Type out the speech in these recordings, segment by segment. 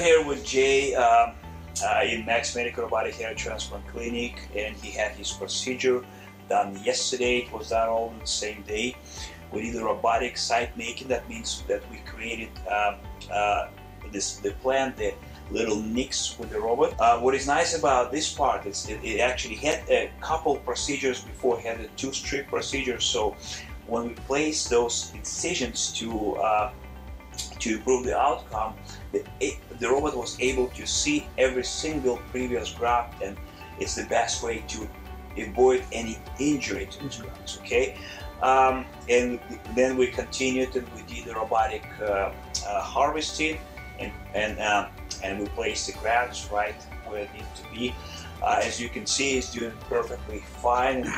here with Jay um, uh, in Max Medical Robotic Hair Transplant Clinic, and he had his procedure done yesterday. It was done all the same day. We did a robotic site making. That means that we created um, uh, this the plan, the little nicks with the robot. Uh, what is nice about this part is it, it, actually had a couple procedures before, had a two strip procedures. So when we place those incisions to uh, to improve the outcome, the, the robot was able to see every single previous graft, and it's the best way to avoid any injury to these grafts. Okay. Um, and then we continued and we did the robotic uh, uh, harvesting and and um, and we placed the grafts right where it needs to be. Uh, as you can see, it's doing perfectly fine.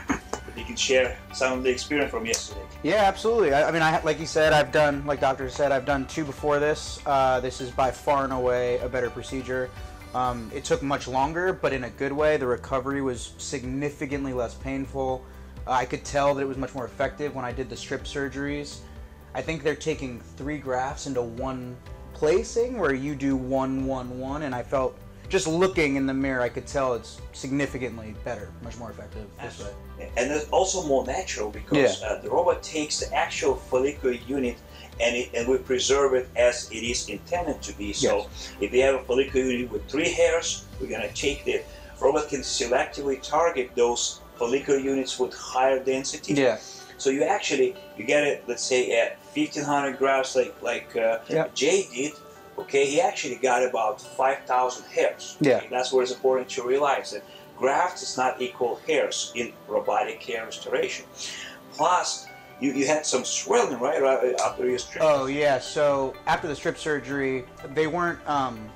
you can share some of the experience from yesterday. Yeah, absolutely. I, I mean, I, like you said, I've done, like Doctor said, I've done two before this. Uh, this is by far and away a better procedure. Um, it took much longer, but in a good way. The recovery was significantly less painful. Uh, I could tell that it was much more effective when I did the strip surgeries. I think they're taking three grafts into one placing where you do one, one, one, and I felt just looking in the mirror, I could tell it's significantly better, much more effective this way. And it's also more natural because yeah. uh, the robot takes the actual follicular unit and, it, and we preserve it as it is intended to be. So yes. if you have a follicular unit with three hairs, we're going to take the robot can selectively target those follicular units with higher density. Yeah. So you actually you get it, let's say at 1500 grams, like like uh, yep. Jay did okay, he actually got about 5,000 hairs. Okay? Yeah. That's what is important to realize that graft is not equal hairs in robotic hair restoration. Plus, you, you had some swelling, right, after your strip? Oh, yeah. So after the strip surgery, they weren't um,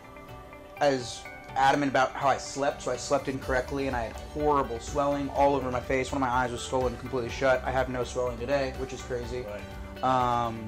as adamant about how I slept, so I slept incorrectly and I had horrible swelling all over my face. One of my eyes was swollen completely shut. I have no swelling today, which is crazy. Right. Um,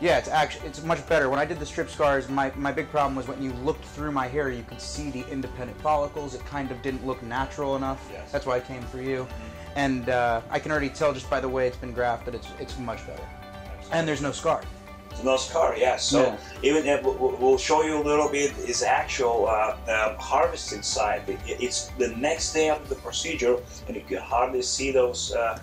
yeah, it's actually it's much better. When I did the strip scars, my, my big problem was when you looked through my hair, you could see the independent follicles. It kind of didn't look natural enough. Yes. That's why I came for you. Mm-hmm. And uh, I can already tell just by the way it's been grafted, it's it's much better. Absolutely. And there's no scar. There's no scar, yeah. So yeah. even if we'll show you a little bit is actual uh, um, harvesting side. It's the next day after the procedure, and you can hardly see those. Uh,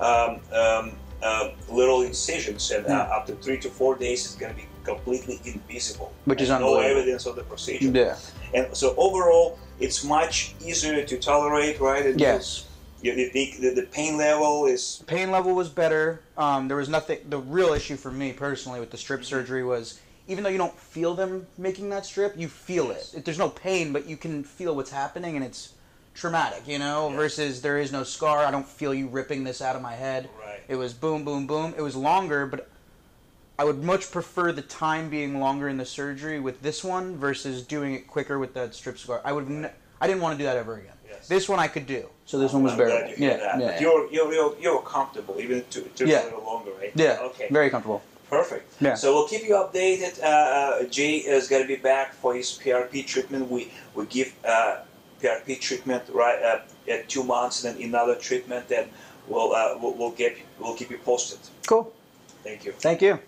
um, um, uh, little incisions, and uh, hmm. after three to four days, it's going to be completely invisible. Which is no evidence of the procedure. Yeah. And so overall, it's much easier to tolerate, right? And yes. Think the, the pain level is pain level was better. Um, there was nothing. The real issue for me personally with the strip mm-hmm. surgery was even though you don't feel them making that strip, you feel yes. it. There's no pain, but you can feel what's happening, and it's traumatic, you know. Yes. Versus there is no scar. I don't feel you ripping this out of my head. Right. It was boom, boom, boom. It was longer, but I would much prefer the time being longer in the surgery with this one versus doing it quicker with that strip scar. I would. Right. I didn't want to do that ever again. Yes. This one I could do. So this one was I'm bearable. yeah, yeah, yeah. You're, you're, you're, you're comfortable, even to, to yeah. a little longer, right? Yeah. Okay. Very comfortable. Perfect. Yeah. So we'll keep you updated. Uh, uh Jay is going to be back for his PRP treatment. We we give uh, PRP treatment right uh, at two months, and then another treatment, and we'll, uh, we'll, we'll get we'll keep you posted. Cool. Thank you. Thank you.